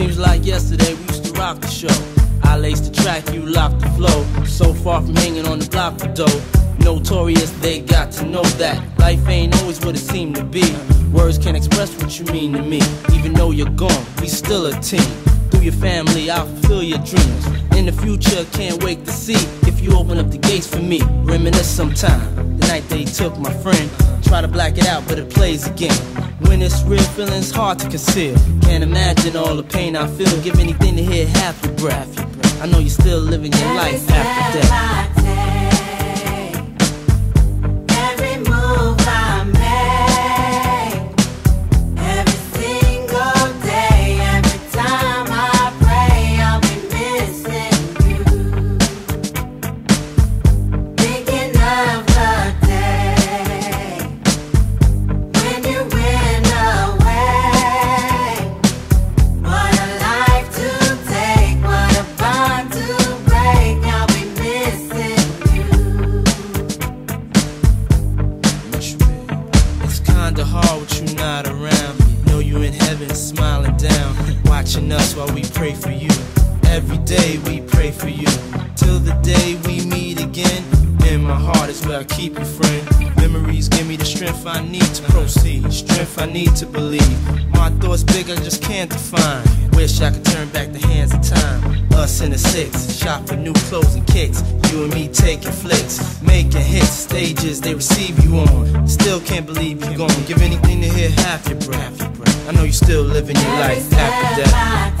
Seems like yesterday we used to rock the show. I laced the track, you locked the flow. So far from hanging on the block for dough. Notorious, they got to know that life ain't always what it seemed to be. Words can't express what you mean to me. Even though you're gone, we still a team. Your family, I'll fulfill your dreams. In the future, can't wait to see if you open up the gates for me. Reminisce sometime. The night they took my friend. Try to black it out, but it plays again. When it's real, feeling's hard to conceal. Can't imagine all the pain I feel. Give anything to hear half your breath. I know you're still living your life after death. Know you in heaven, smiling down, watching us while we pray for you. Every day we pray for you, till the day we meet again. In my heart is where I keep you, friend. Memories give me the strength I need to proceed, strength I need to believe. My thoughts big, I just can't define. Wish I could turn back the hands of time. Us in the six, shop for new clothes and kicks. You and me taking flicks, making hits, stages they receive you on. Still can't believe you're gone. Give anything to hear half your breath. I know you still living your life after death.